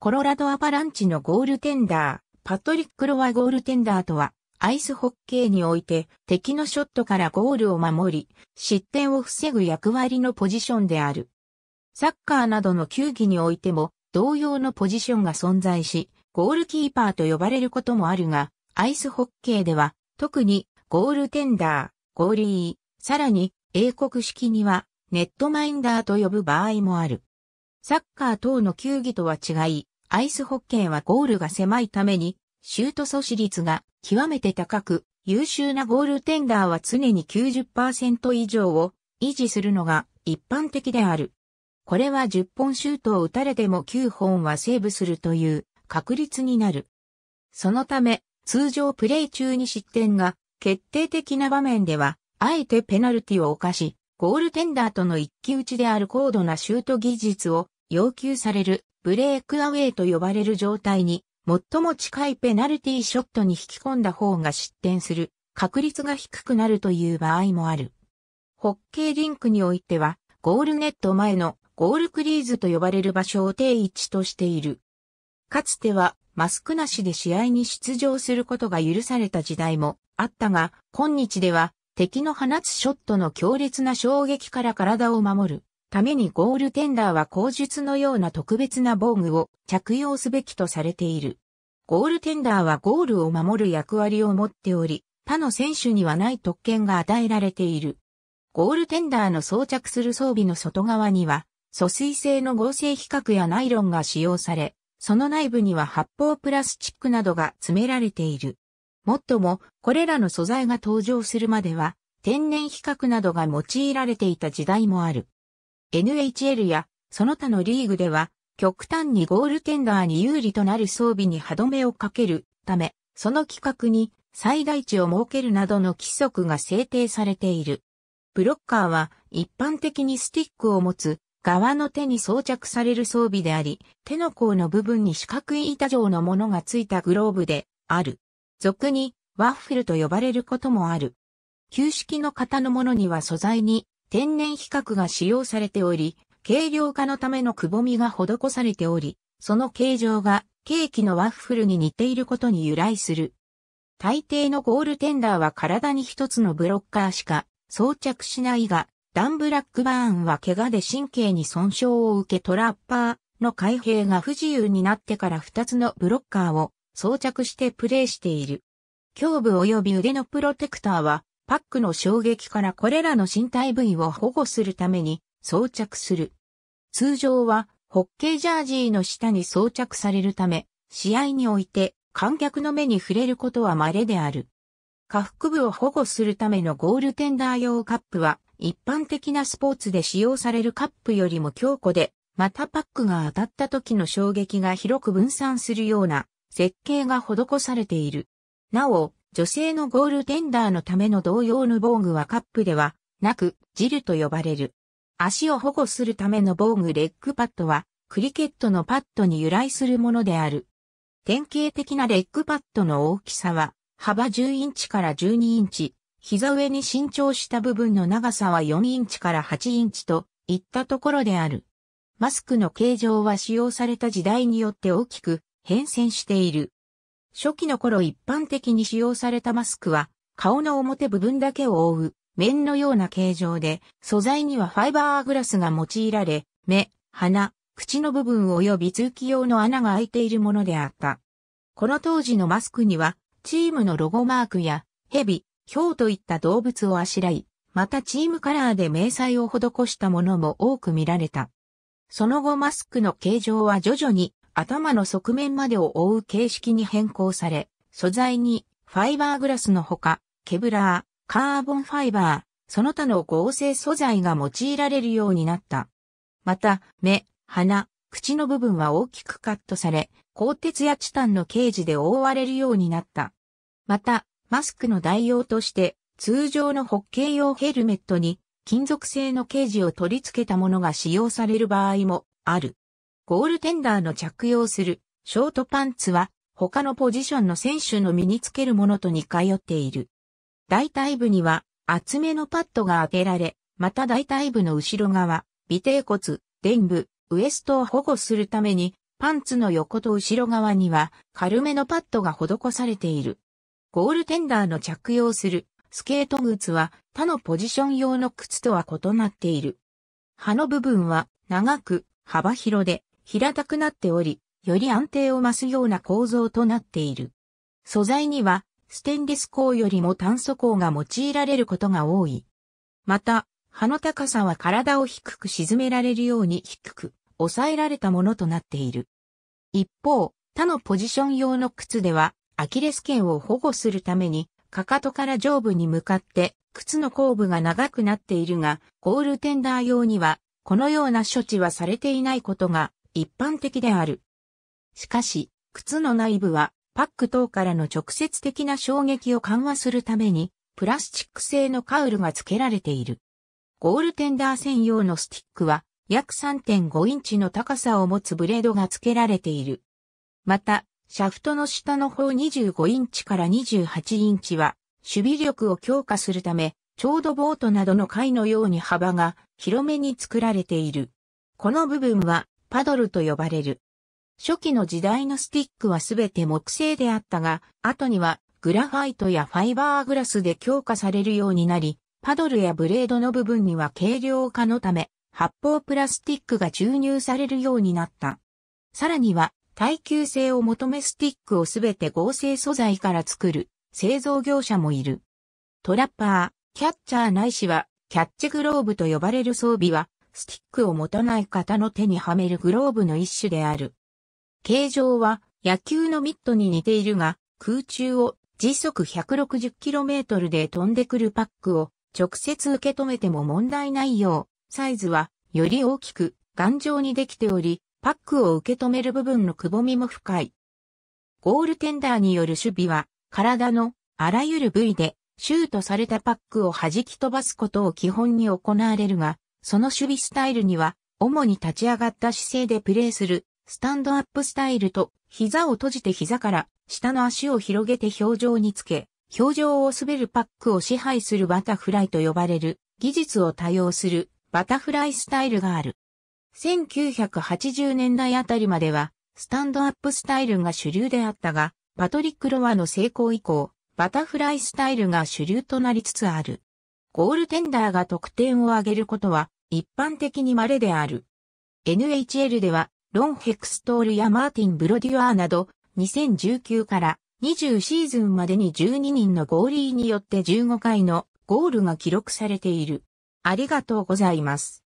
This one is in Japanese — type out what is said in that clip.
コロラドアバランチのゴールテンダー、パトリック・ロワゴールテンダーとは、アイスホッケーにおいて敵のショットからゴールを守り、失点を防ぐ役割のポジションである。サッカーなどの球技においても同様のポジションが存在し、ゴールキーパーと呼ばれることもあるが、アイスホッケーでは特にゴールテンダー、ゴーリー、さらに英国式にはネットマインダーと呼ぶ場合もある。サッカー等の球技とは違い、アイスホッケーはゴールが狭いためにシュート阻止率が極めて高く、優秀なゴールテンダーは常に90%以上を維持するのが一般的である。これは10本シュートを打たれても9本はセーブするという確率になる。そのため、通常プレイ中に失点が決定的な場面では、あえてペナルティを犯し、ゴールテンダーとの一騎打ちである高度なシュート技術を要求されるブレークアウェイと呼ばれる状態に最も近いペナルティーショットに引き込んだ方が失点する確率が低くなるという場合もある。ホッケーリンクにおいては、ゴールネット前のゴールクリーズと呼ばれる場所を定位置としている。かつてはマスクなしで試合に出場することが許された時代もあったが、今日では敵の放つショットの強烈な衝撃から体を守るためにゴールテンダーは口述のような特別な防具を着用すべきとされている。ゴールテンダーはゴールを守る役割を持っており、他の選手にはない特権が与えられている。ゴールテンダーの装着する装備の外側には、疎水性の合成規格やナイロンが使用され、その内部には発泡プラスチックなどが詰められている。もっとも、これらの素材が登場するまでは、天然比較などが用いられていた時代もある。NHL やその他のリーグでは、極端にゴールテンダーに有利となる装備に歯止めをかけるため、その規格に最大値を設けるなどの規則が制定されている。ブロッカーは一般的にスティックを持つ側の手に装着される装備であり、手の甲の部分に四角い板状のものがついたグローブである。俗にワッフルと呼ばれることもある。旧式の型のものには素材に天然比較が使用されており、軽量化のためのくぼみが施されており、その形状がケーキのワッフルに似ていることに由来する。大抵のゴールテンダーは体に一つのブロッカーしか装着しないが、ダンブラックバーンは怪我で神経に損傷を受けトラッパーの開閉が不自由になってから二つのブロッカーを装着してプレイしている。胸部及び腕のプロテクターはパックの衝撃からこれらの身体部位を保護するために装着する。通常はホッケージャージーの下に装着されるため、試合において観客の目に触れることは稀である。下腹部を保護するためのゴールテンダー用カップは一般的なスポーツで使用されるカップよりも強固で、またパックが当たった時の衝撃が広く分散するような設計が施されている。なお、女性のゴールテンダーのための同様の防具はカップではなく、ジルと呼ばれる。足を保護するための防具レッグパッドは、クリケットのパッドに由来するものである。典型的なレッグパッドの大きさは、幅10インチから12インチ、膝上に伸長した部分の長さは4インチから8インチといったところである。マスクの形状は使用された時代によって大きく変遷している。初期の頃一般的に使用されたマスクは、顔の表部分だけを覆う、面のような形状で、素材にはファイバーグラスが用いられ、目、鼻、口の部分及び通気用の穴が開いているものであった。この当時のマスクには、チームのロゴマークや、蛇、ヒといった動物をあしらい、またチームカラーで明細を施したものも多く見られた。その後マスクの形状は徐々に頭の側面までを覆う形式に変更され、素材にファイバーグラスのほか、ケブラー、カーボンファイバー、その他の合成素材が用いられるようになった。また、目、鼻、口の部分は大きくカットされ、鋼鉄やチタンのケージで覆われるようになった。また、マスクの代用として、通常のホッケー用ヘルメットに金属製のケージを取り付けたものが使用される場合もある。ゴールテンダーの着用するショートパンツは他のポジションの選手の身につけるものと似通っている。大腿部には厚めのパッドが当てられ、また大腿部の後ろ側、尾低骨、臀部、ウエストを保護するためにパンツの横と後ろ側には軽めのパッドが施されている。ゴールテンダーの着用するスケート靴は他のポジション用の靴とは異なっている。刃の部分は長く幅広で平たくなっており、より安定を増すような構造となっている。素材にはステンレス鋼よりも炭素鋼が用いられることが多い。また、刃の高さは体を低く沈められるように低く抑えられたものとなっている。一方、他のポジション用の靴では、アキレス腱を保護するために、かかとから上部に向かって靴の後部が長くなっているが、ゴールテンダー用には、このような処置はされていないことが一般的である。しかし、靴の内部は、パック等からの直接的な衝撃を緩和するために、プラスチック製のカウルが付けられている。ゴールテンダー専用のスティックは、約3.5インチの高さを持つブレードが付けられている。また、シャフトの下の方25インチから28インチは、守備力を強化するため、ちょうどボートなどの貝のように幅が広めに作られている。この部分はパドルと呼ばれる。初期の時代のスティックはすべて木製であったが、後にはグラファイトやファイバーグラスで強化されるようになり、パドルやブレードの部分には軽量化のため、発泡プラスティックが注入されるようになった。さらには、耐久性を求めスティックをすべて合成素材から作る製造業者もいる。トラッパー、キャッチャーないしは、キャッチグローブと呼ばれる装備は、スティックを持たない方の手にはめるグローブの一種である。形状は野球のミットに似ているが、空中を時速 160km で飛んでくるパックを直接受け止めても問題ないよう、サイズはより大きく頑丈にできており、パックを受け止める部分のくぼみも深い。ゴールテンダーによる守備は、体のあらゆる部位でシュートされたパックを弾き飛ばすことを基本に行われるが、その守備スタイルには、主に立ち上がった姿勢でプレーするスタンドアップスタイルと、膝を閉じて膝から下の足を広げて表情につけ、表情を滑るパックを支配するバタフライと呼ばれる技術を多用するバタフライスタイルがある。1980年代あたりまではスタンドアップスタイルが主流であったが、パトリック・ロワの成功以降、バタフライスタイルが主流となりつつある。ゴールテンダーが得点を挙げることは一般的に稀である。NHL ではロン・ヘクストールやマーティン・ブロデュアーなど、2019から20シーズンまでに12人のゴーリーによって15回のゴールが記録されている。ありがとうございます。